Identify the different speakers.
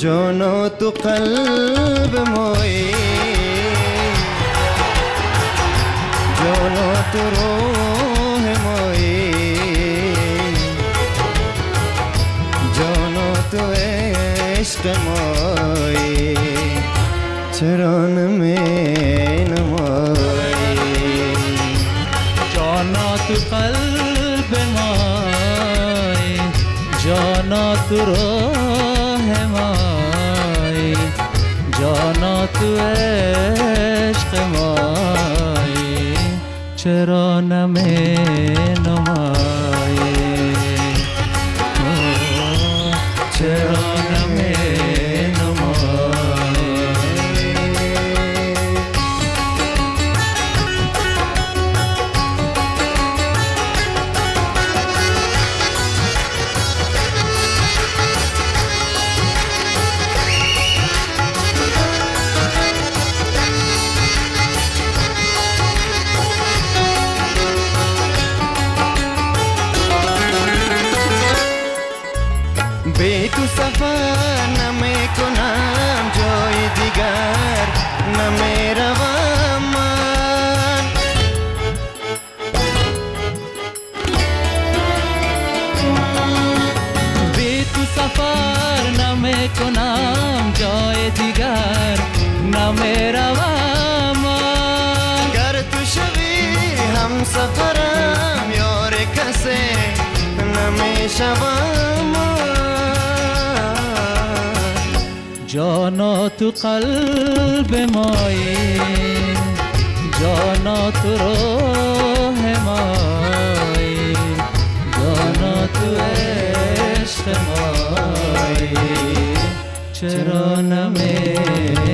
Speaker 1: جانا تو قلب مایی جانا تو روح कृष्ण मोए चरण में नमोए
Speaker 2: जौनत कल्ब माए जौनत रोह माए जौनत इश्क माए चरण Perdóname.
Speaker 1: Beitu safa name konam joy digar name ravaman
Speaker 2: Beitu safa name konam joy digar name ravaman
Speaker 1: Gar tu shavi ham safaram yore kase name shavam
Speaker 2: جانا تو قلب مایی جانا تو روح مایی جانا تو عشق مایی چرا نمی